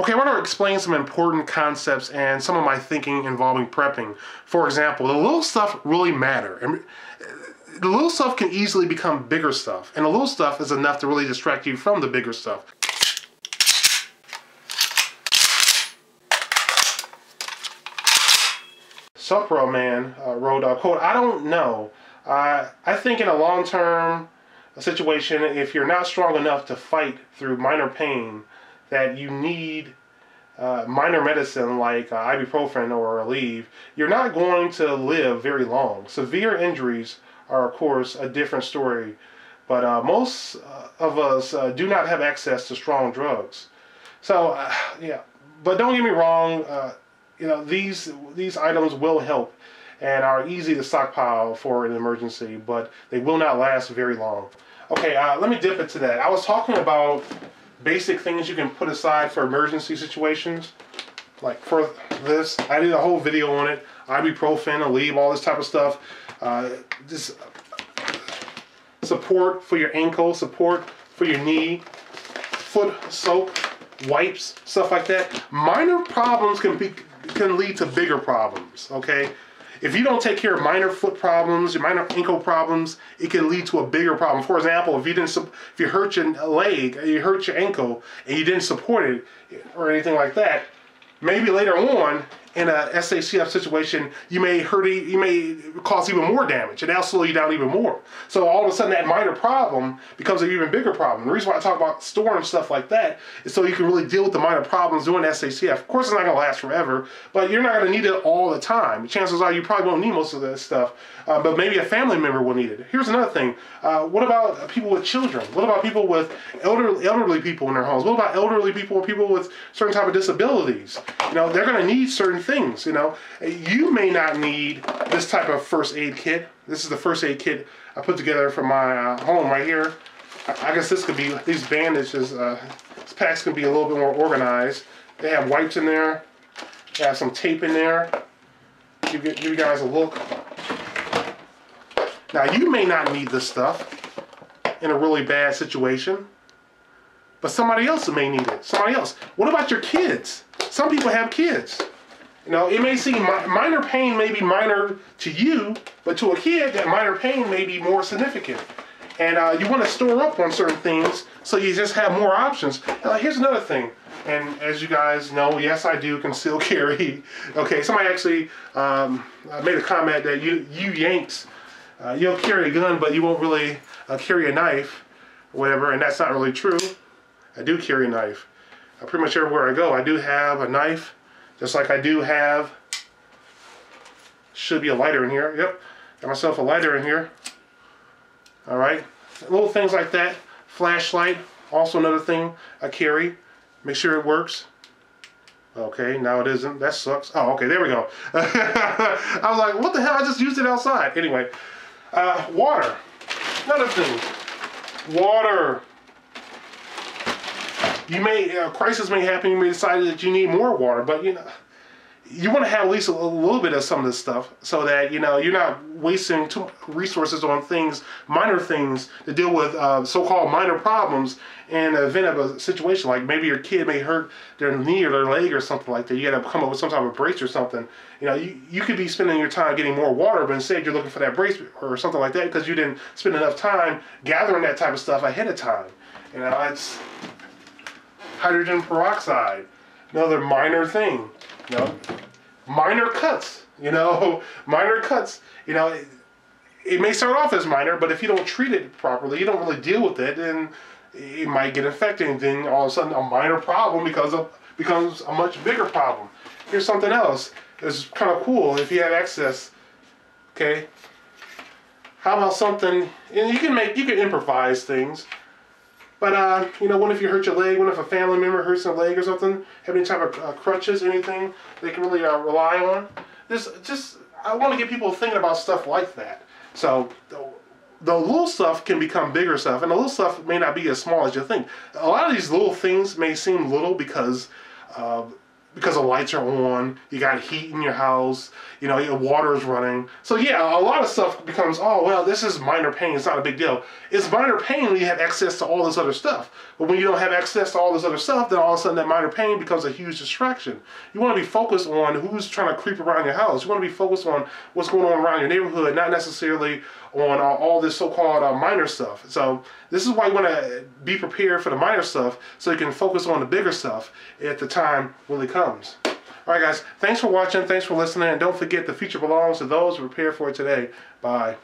Okay, I want to explain some important concepts and some of my thinking involving prepping. For example, the little stuff really matter. And the little stuff can easily become bigger stuff, and the little stuff is enough to really distract you from the bigger stuff. Supro Man uh, wrote, uh, quote, I don't know. Uh, I think in a long-term situation, if you're not strong enough to fight through minor pain, that you need uh, minor medicine like uh, ibuprofen or Aleve, you're not going to live very long. Severe injuries are, of course, a different story, but uh, most uh, of us uh, do not have access to strong drugs. So, uh, yeah, but don't get me wrong, you know, these, these items will help and are easy to stockpile for an emergency, but they will not last very long. Okay, let me dip into that. I was talking about basic things you can put aside for emergency situations. Like for this, I did a whole video on it. Ibuprofen, Aleve, all this type of stuff. Uh, just support for your ankle, support for your knee, foot soak, wipes, stuff like that. Minor problems can be can lead to bigger problems. Okay, if you don't take care of minor foot problems, your minor ankle problems, it can lead to a bigger problem. For example, if you didn't, if you hurt your leg, you hurt your ankle, and you didn't support it or anything like that, maybe later on in a SHTF situation, you may hurt, you may cause even more damage, and that'll slow you down even more. So all of a sudden, that minor problem becomes an even bigger problem. The reason why I talk about storing stuff like that is so you can really deal with the minor problems doing SHTF. Of course, it's not going to last forever, but you're not going to need it all the time. Chances are you probably won't need most of that stuff, uh, but maybe a family member will need it. Here's another thing. Uh, what about people with children? What about people with elderly, elderly people in their homes? What about elderly people or people with certain type of disabilities? You know, they're going to need certain things, you know. You may not need this type of first aid kit. This is the first aid kit I put together for my uh, home right here. I, guess this could be, these bandages, uh, this packs can be a little bit more organized. They have wipes in there. They have some tape in there. Give, give you guys a look. Now you may not need this stuff in a really bad situation, but somebody else may need it. Somebody else. What about your kids? Some people have kids. Know, it may seem minor pain may be minor to you, but to a kid, that minor pain may be more significant. And uh, you want to store up on certain things so you just have more options. Now, here's another thing. And as you guys know, yes, I do conceal carry. okay, somebody actually um, made a comment that you, you Yanks, uh, you'll carry a gun, but you won't really uh, carry a knife, whatever, and that's not really true. I do carry a knife. Uh, pretty much everywhere I go, I do have a knife, just like I do have, should be a lighter in here. Yep, got myself a lighter in here. All right, little things like that. Flashlight, also another thing I carry. Make sure it works. Okay, now it isn't. That sucks. Oh, okay, there we go. I was like, what the hell? I just used it outside. Anyway, uh, water. Another thing. Water you may a crisis may happen. You may decide that you need more water, but you know you want to have at least a, little bit of some of this stuff so that you know you're not wasting resources on things, minor things to deal with uh, so-called minor problems in the event of a situation like maybe your kid may hurt their knee or their leg or something like that. You got to come up with some type of brace or something. You know, you, you could be spending your time getting more water, but instead you're looking for that brace or something like that because you didn't spend enough time gathering that type of stuff ahead of time. You know, it's hydrogen peroxide, another minor thing, you know, minor cuts, you know, minor cuts, you know, it, it may start off as minor, but if you don't treat it properly, you don't really deal with it, then it might get infected, and then all of a sudden a minor problem because of becomes a much bigger problem. Here's something else. It's kind of cool if you have access. Okay. How about something? And you can make you can improvise things. But, uh, you know, what if you hurt your leg? What if a family member hurts their leg or something? Have any type of uh, crutches, anything they can really uh, rely on? This, just, I want to get people thinking about stuff like that. So, the, the little stuff can become bigger stuff, and the little stuff may not be as small as you think. A lot of these little things may seem little because because the lights are on, you got heat in your house, you know, your water is running. So yeah, a lot of stuff becomes, oh well, this is minor pain. It's not a big deal. It's minor pain when you have access to all this other stuff. But when you don't have access to all this other stuff, then all of a sudden that minor pain becomes a huge distraction. You want to be focused on who's trying to creep around your house. You want to be focused on what's going on around your neighborhood, not necessarily on uh, all this so-called uh, minor stuff. So this is why you want to be prepared for the minor stuff so you can focus on the bigger stuff at the time when it comes. All right, guys. Thanks for watching. Thanks for listening. And don't forget, the future belongs to those who prepare for it today. Bye.